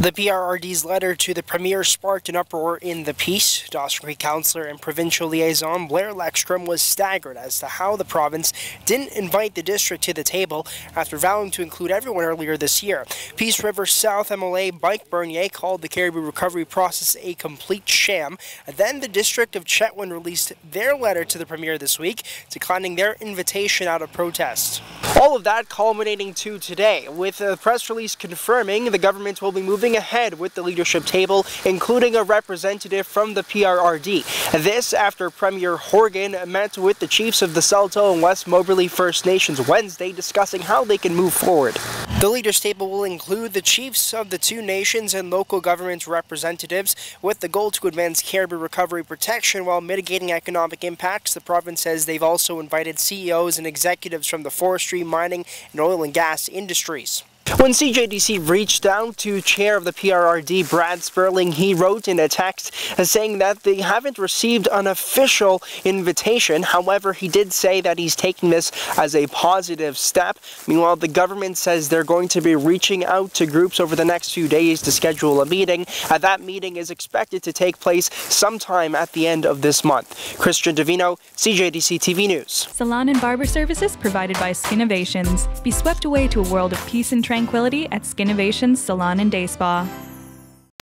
The PRRD's letter to the Premier sparked an uproar in the Peace. Dawson Creek councillor and provincial liaison Blair Lekstrom was staggered as to how the province didn't invite the district to the table after vowing to include everyone earlier this year. Peace River South MLA Mike Bernier called the Caribou recovery process a complete sham. Then the district of Chetwynd released their letter to the Premier this week, declining their invitation out of protest. All of that culminating to today, with a press release confirming the government will be moving ahead with the leadership table, including a representative from the PRRD. This after Premier Horgan met with the chiefs of the Saulteau and West Moberly First Nations Wednesday discussing how they can move forward. The leaders table will include the chiefs of the two nations and local government representatives with the goal to advance caribou recovery protection while mitigating economic impacts. The province says they've also invited CEOs and executives from the forestry, mining, and oil and gas industries. When CJDC reached out to chair of the PRRD, Brad Sperling, he wrote in a text saying that they haven't received an official invitation. However, he did say that he's taking this as a positive step. Meanwhile, the government says they're going to be reaching out to groups over the next few days to schedule a meeting. Uh, that meeting is expected to take place sometime at the end of this month. Christian D'Avino, CJDC TV News. Salon and barber services provided by Skinovations. Be swept away to a world of peace and tranquility tranquility at Skinovations Salon and Day Spa.